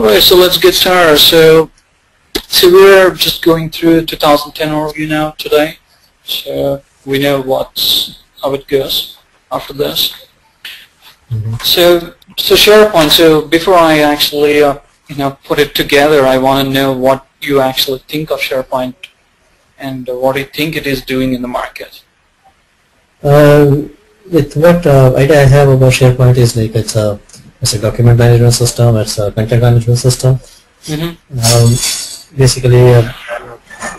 All right, so let's get started. So, so we're just going through 2010 overview now today. So we know what's how it goes after this. Mm-hmm. So, so SharePoint. So before I actually, uh, you know, put it together, I want to know what you actually think of SharePoint and what you think it is doing in the market. Uh, with what uh, idea I have about SharePoint is like it's a it's a document management system, it's a content management system. Mm-hmm. Um, basically, uh,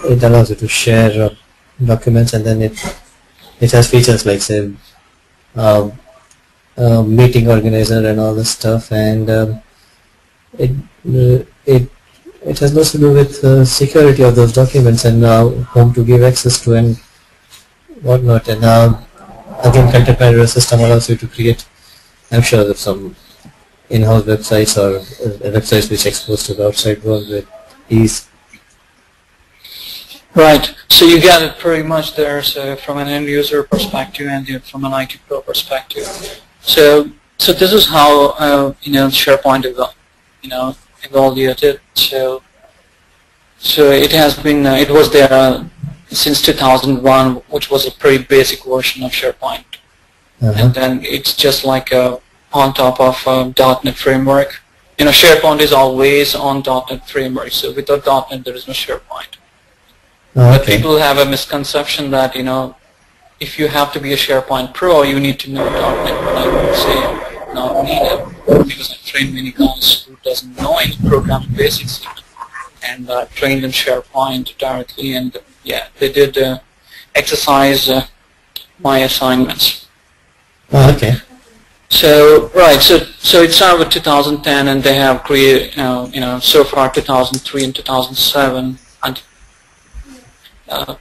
it allows you to share uh, documents, and then it it has features like say uh, uh, meeting organizer and all this stuff, and um, it uh, it it has nothing to do with uh, security of those documents and uh, whom to give access to and whatnot. And uh, again, content management system allows you to create, I'm sure, of some in-house websites or uh, websites which expose to the outside world with ease. Right. So you got it pretty much there. So from an end user perspective and from an IT pro perspective. So so this is how uh, you know SharePoint evol- you know evaluated. So so it has been uh, it was there uh, since 2001, which was a pretty basic version of SharePoint, Uh-huh. and then it's just like uh, on top of um, .NET framework. You know, SharePoint is always on .NET framework. So without .NET, there is no SharePoint. Oh, But people have a misconception that, you know, if you have to be a SharePoint pro, you need to know .NET. But I would say not needed because I've trained many guys who doesn't know any programming basics. And uh, trained in SharePoint directly and yeah, they did uh, exercise uh, my assignments. Oh, okay. So right, so so it started with 2010, and they have created, uh, you know, so far 2003 and 2007, and uh,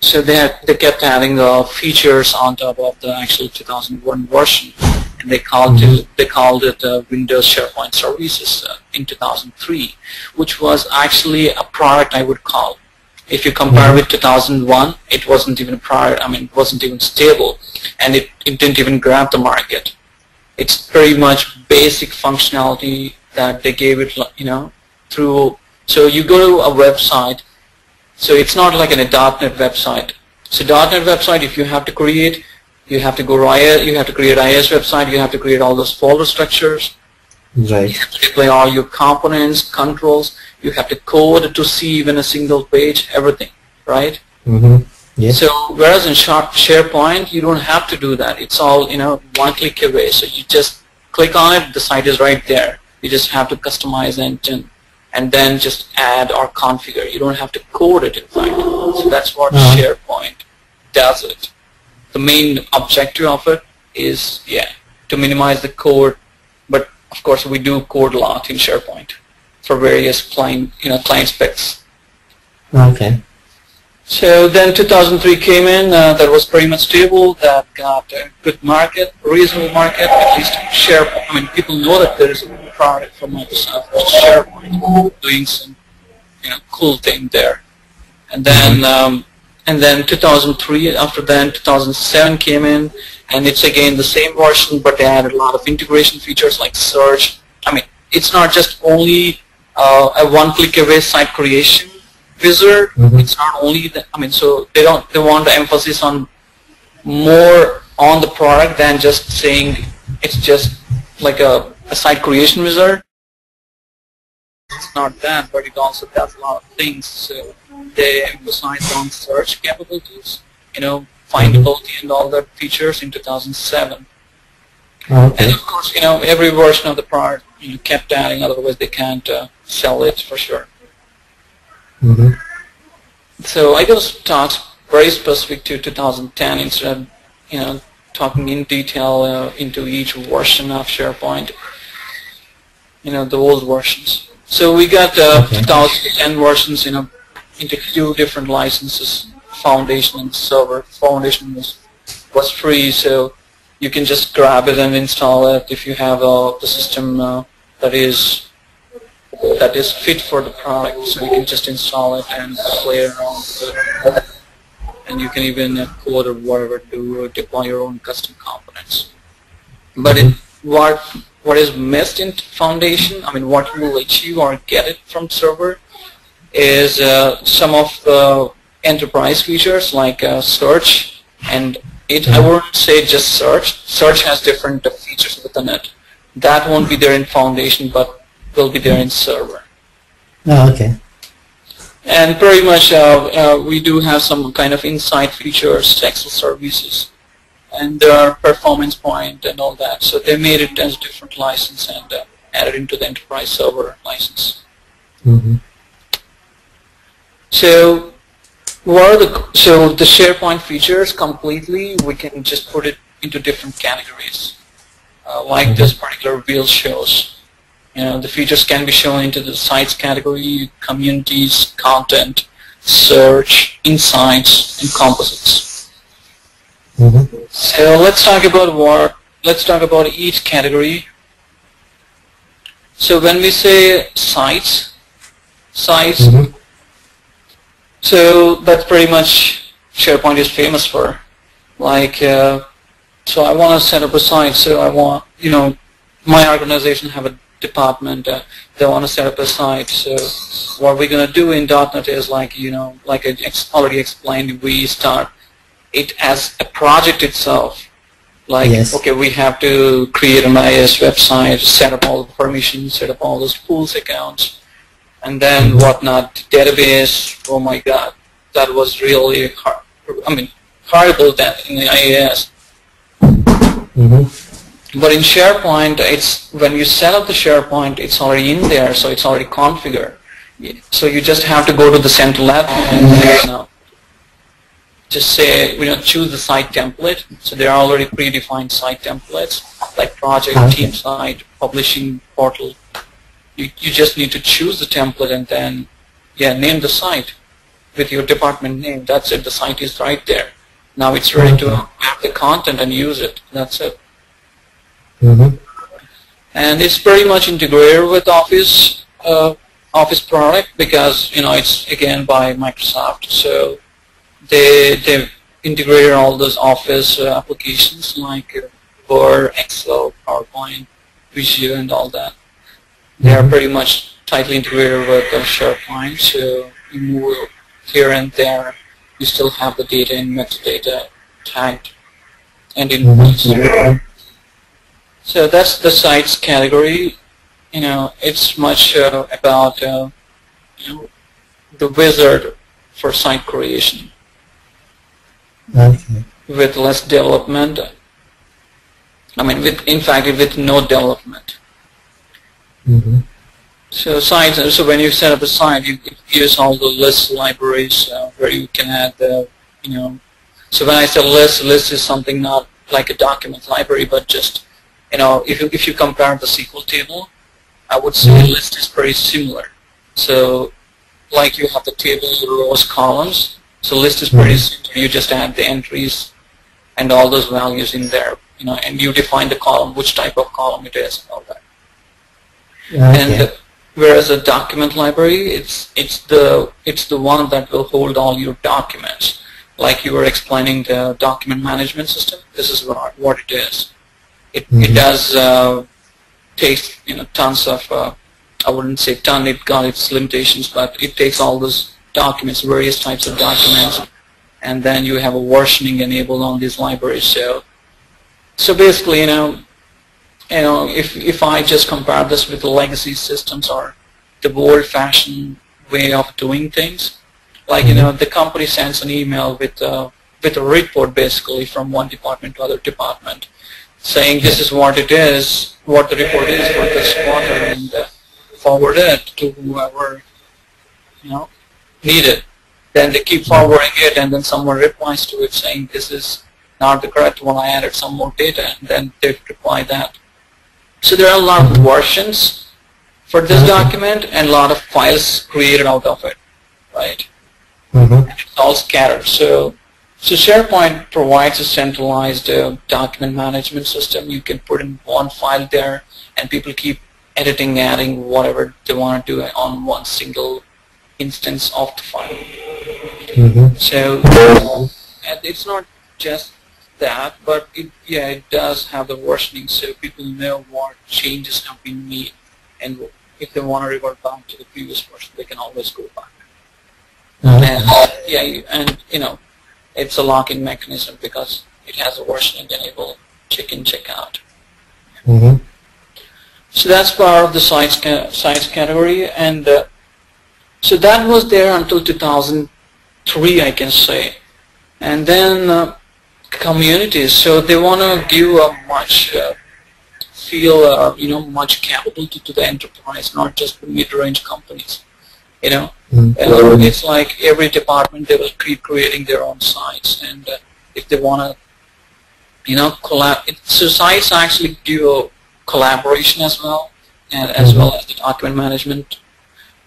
so they had, they kept adding the features on top of the actual 2001 version, and they called it they called it uh, Windows SharePoint Services uh, in 2003, which was actually a product I would call. If you compare Mhm. with 2001, it wasn't even a product. I mean, it wasn't even stable, and it, it didn't even grab the market it's pretty much basic functionality that they gave it, you know, through, so you go to a website, so it's not like an, a .NET website. So .NET website, if you have to create, you have to go you have to create IS website, you have to create all those folder structures, Right. you have to deploy all your components, controls, you have to code to see even a single page, everything, right? Mm-hmm. Yes. So whereas in SharePoint, you don't have to do that. It's all, you know, one click away. So you just click on it, the site is right there. You just have to customize and, and, and then just add or configure. You don't have to code it, in fact. So that's what Uh-huh. SharePoint does it. The main objective of it is, yeah, to minimize the code. But of course, we do code a lot in SharePoint for various client, you know, client specs. Okay. So then 2003 came in, uh, that was pretty much stable, that got a good market, reasonable market, at least SharePoint. I mean, people know that there is a product from Microsoft, SharePoint, doing some, you know, cool thing there. And then, um, and then 2003, after then 2007 came in, and it's again the same version, but they added a lot of integration features like search. I mean, it's not just only uh, a one-click away site creation wizard. Mhm. It's not only the, I mean, so they don't, they want the emphasis on more on the product than just saying it's just like a, a site creation wizard. It's not that, but it also does a lot of things. So they emphasize on search capabilities, you know, findability and all that features in 2007. Okay. And of course, you know, every version of the product you know, kept adding, otherwise they can't uh, sell it for sure. Mm-hmm. So I just talked very specific to 2010 instead of, you know, talking in detail uh, into each version of SharePoint, you know, the old versions. So we got uh, Okay. 2010 versions, you know, into two different licenses, Foundation and Server. Foundation was, was free, so you can just grab it and install it if you have uh, the system uh, that is that is fit for the product. So you can just install it and play around with it. And you can even code or whatever to deploy your own custom components. But it, what what is missed in Foundation, I mean what you will achieve or get it from server is uh, some of the enterprise features like uh, search and it I wouldn't say just search. Search has different features within it. That won't be there in Foundation but will be there in server. Oh, okay. And pretty much uh, uh, we do have some kind of insights features, Excel services, and their PerformancePoint and all that. So they made it as a different license and uh, added into the enterprise server license. Mm-hmm. So what are the so the SharePoint features completely we can just put it into different categories, uh, like Mhm. this particular wheel shows. You know the features can be shown into the sites category, communities, content, search, insights, and composites. Mm-hmm. So let's talk about what let's talk about each category. So when we say sites, sites Mm-hmm. So that's pretty much SharePoint is famous for. Like, uh, so I want to set up a site. So I want, you know, my organization have a department. Uh, they want to set up a site. So what we're going to do in .NET is like, you know, like I ex- already explained, we start it as a project itself. Like, Yes. okay, we have to create an IIS website, set up all the permissions, set up all those pools accounts, and then whatnot, database, oh my god, that was really hard, I mean, horrible that in the IIS. Mm-hmm. But in SharePoint, it's, when you set up the SharePoint, it's already in there, so it's already configured. So you just have to go to the central admin and you know, just say, you know, choose the site template. So there are already predefined site templates, like project, team site, publishing portal. You, you just need to choose the template and then, yeah, name the site with your department name. That's it. The site is right there. Now it's ready to add the content and use it. That's it. Mm-hmm. And it's pretty much integrated with Office, uh, Office product because, you know, it's again by Microsoft. So they, they integrated all those Office uh, applications like uh, Word, Excel, PowerPoint, Visio and all that. They are Mhm. pretty much tightly integrated with uh, SharePoint. So you move here and there. You still have the data in metadata tagged and in Mm-hmm. So that's the sites category. You know, it's much uh, about uh, you know, the wizard for site creation Okay. with less development. I mean, with in fact, with no development. Mm-hmm. So sites. So when you set up a site, you use all the list libraries uh, where you can add the, you know. So when I say list, list is something not like a document library, but just, you know, if you if you compare the SQL table, I would say list is pretty similar. So, like you have the table, rows, columns. So list is pretty Mhm. similar. You just add the entries and all those values in there, you know, and you define the column, which type of column it is, and all that. Okay. uh, whereas a document library, it's it's the it's the one that will hold all your documents. Like you were explaining the document management system. This is what what it is. It it Mhm. does uh, take you know tons of uh, I wouldn't say ton. It got its limitations, but it takes all those documents, various types of documents, and then you have a versioning enabled on these libraries. So so basically, you know, you know, if if I just compare this with the legacy systems or the old-fashioned way of doing things, like you know, the company sends an email with uh, with a report basically from one department to other department, saying this is what it is, what the report is for this quarter, and uh, forward it to whoever you know need it. Then they keep forwarding it, and then someone replies to it saying this is not the correct one. I added some more data, and then they reply that. So there are a lot of versions for this document and a lot of files created out of it, right? Mm-hmm. It's all scattered. So, so SharePoint provides a centralized uh, document management system. You can put in one file there, and people keep editing, adding whatever they want to do on one single instance of the file. Mm-hmm. So, and it's not just that, but it, yeah, it does have the versioning, so people know what changes have been made, and if they want to revert back to the previous version, they can always go back. Uh-huh. And uh, yeah, and you know, it's a lock-in mechanism because it has a versioning enable check-in, check-out. Mm-hmm. So that's part of the sites ca- sites category, and uh, so that was there until 2003, I can say, and then uh, communities. So they want to give a much uh, feel, uh, you know, much capability to the enterprise, not just the mid-range companies. You know, Mm-hmm. uh, it's like every department they will keep creating their own sites, and uh, if they want to, you know, collab. It, so sites actually do collaboration as well, and as Mhm. well as the document management.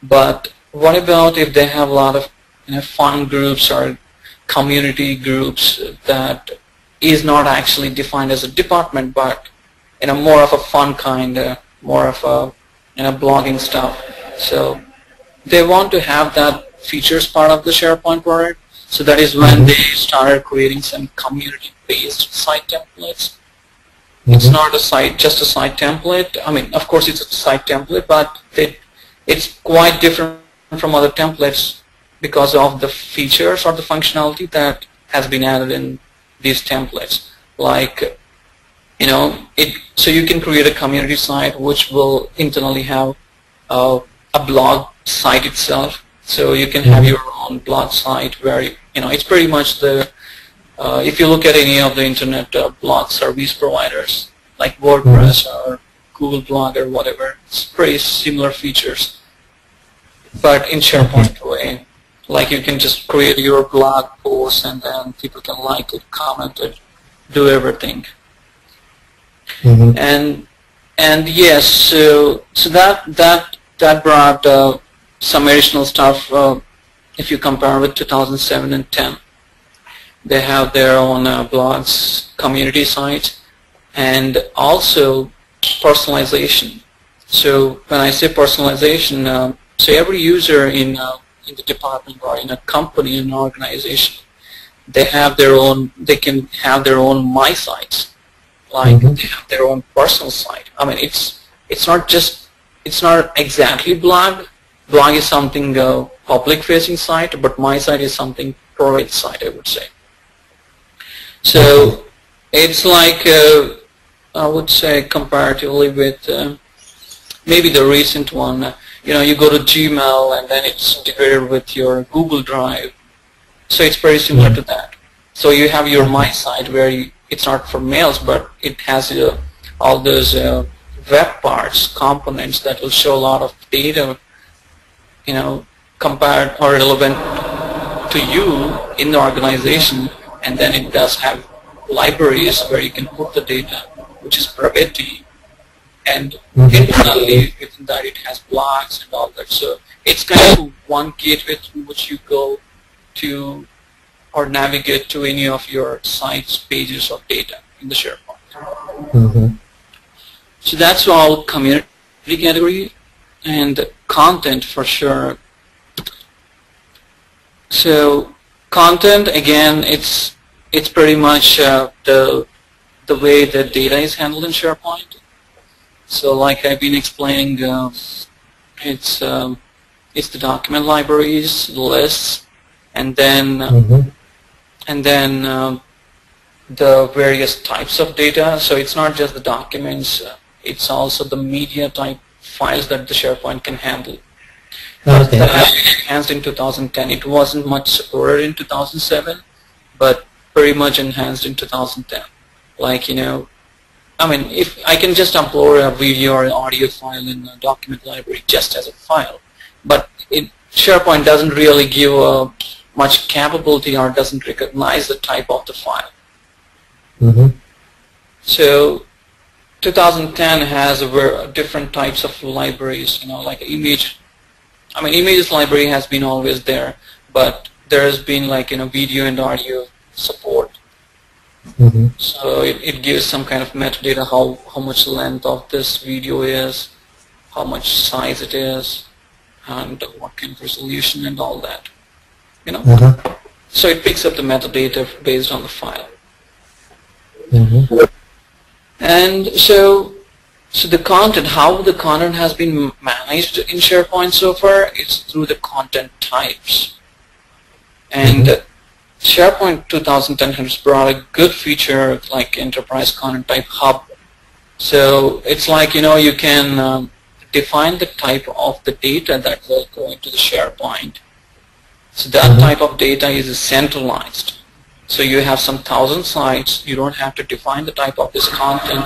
But what about if they have a lot of you know, fun groups or community groups that is not actually defined as a department, but in a more of a fun kind, uh, more of a you know blogging stuff. So they want to have that features part of the SharePoint product. So that is when they started creating some community-based site templates. It's Mhm. not a site, just a site template. I mean, of course, it's a site template, but it, it's quite different from other templates because of the features or the functionality that has been added in these templates. Like, you know, it so you can create a community site which will internally have uh, a blog site itself. So you can have Mhm. your own blog site where you, you know it's pretty much the uh, if you look at any of the internet uh, blog service providers like WordPress or Google Blog or whatever, it's pretty similar features, but in SharePoint way. Like you can just create your blog post and then people can like it, comment it, do everything. Mhm. And and yes, so so that that that brought uh, some additional stuff. Uh, if you compare with 2007 and 10, they have their own uh, blogs, community site, and also personalization. So when I say personalization, uh, so every user in uh, in the department or in a company, in an organization, they have their own. They can have their own my sites like Mhm. they have their own personal site. I mean, it's it's not just it's not exactly blog. Blog is something uh, public-facing site, but my site is something private site, I would say. So it's like uh, I would say comparatively with uh, maybe the recent one. You know, you go to Gmail and then it's integrated with your Google Drive. So it's very similar to that. So you have your My site where you, it's not for mails, but it has uh, all those uh, web parts, components that will show a lot of data, you know, compared or relevant to you in the organization. And then it does have libraries where you can put the data, which is private and Mhm. internally within that it has blocks and all that. So it's kind of one gateway through which you go to or navigate to any of your sites, pages of data in the SharePoint. Mhm. So that's all community category and content for sure. So content again, it's it's pretty much uh, the the way that data is handled in SharePoint. So like I've been explaining, uh, it's um, it's the document libraries, the lists, and then Mhm. and then um, the various types of data. So it's not just the documents, uh, it's also the media type files that the SharePoint can handle. Okay. That enhanced in 2010. It wasn't much supported in 2007, but pretty much enhanced in 2010. Like, you know, I mean, if I can just upload a video or an audio file in a document library just as a file, but it, SharePoint doesn't really give uh, much capability or doesn't recognize the type of the file. Mhm. So 2010 has different types of libraries, you know, like image. I mean, images library has been always there, but there has been like, you know, video and audio support. Mhm. So it, it gives some kind of metadata, how, how much length of this video is, how much size it is, and what kind of resolution and all that. You know? Uh-huh. So it picks up the metadata based on the file. Mm-hmm. And so, so the content, how the content has been managed in SharePoint so far is through the content types. And Mhm. SharePoint 2010 has brought a good feature like Enterprise Content Type Hub. So it's like, you know, you can um, define the type of the data that will go into the SharePoint. So that Mhm. type of data is centralized. So you have some thousand sites, you don't have to define the type of this content,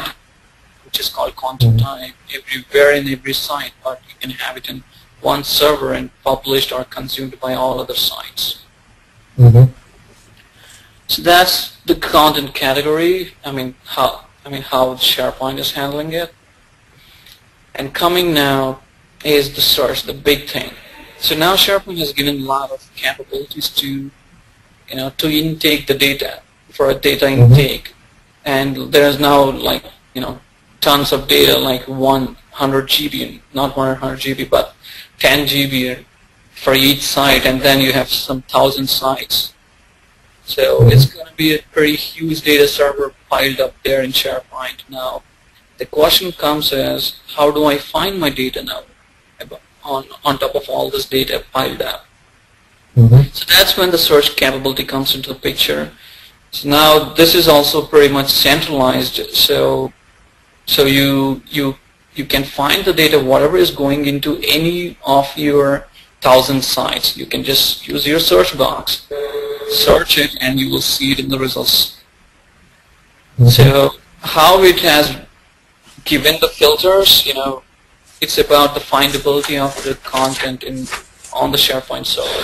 which is called content Mhm. type, everywhere in every site, but you can have it in one server and published or consumed by all other sites. Mm-hmm. So that's the content category. I mean how I mean how SharePoint is handling it. And coming now is the source, the big thing. So now SharePoint has given a lot of capabilities to you know to intake the data for a data Mhm. intake. And there's now like you know tons of data like 100 GB, not 100 GB, but 10 GB for each site, and then you have some thousand sites. So Mhm. it's going to be a pretty huge data server piled up there in SharePoint now. The question comes as, how do I find my data now on, on top of all this data piled up? Mm-hmm. So that's when the search capability comes into the picture. So now this is also pretty much centralized. So so you you you can find the data whatever is going into any of your thousand sites. You can just use your search box, search it, and you will see it in the results. So how it has given the filters, you know, it's about the findability of the content in on the SharePoint server.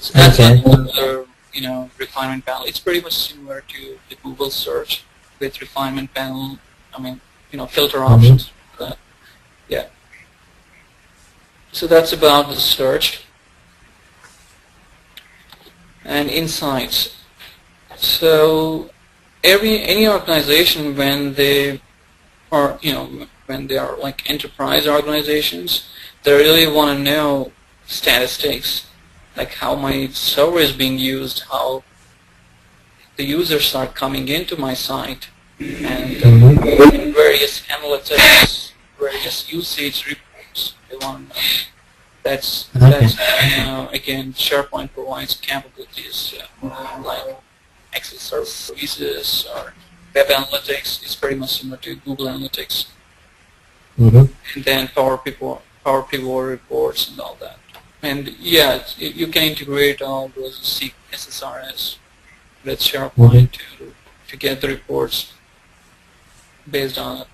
So that's Okay. another, you know, refinement panel. It's pretty much similar to the Google search with refinement panel. I mean, you know, filter Mhm. options. But, yeah. So that's about the search and insights. So every any organization when they are you know when they are like enterprise organizations, they really want to know statistics, like how my server is being used, how the users are coming into my site, and Mhm. various analytics, various usage reports. They want to know. That's that's know, again SharePoint provides capabilities uh, like Access services or web analytics is pretty much similar to Google Analytics, Mm-hmm. and then Power Pivot, Power Pivot reports and all that. And yeah, you can integrate all those SSRS with SharePoint to to get the reports based on.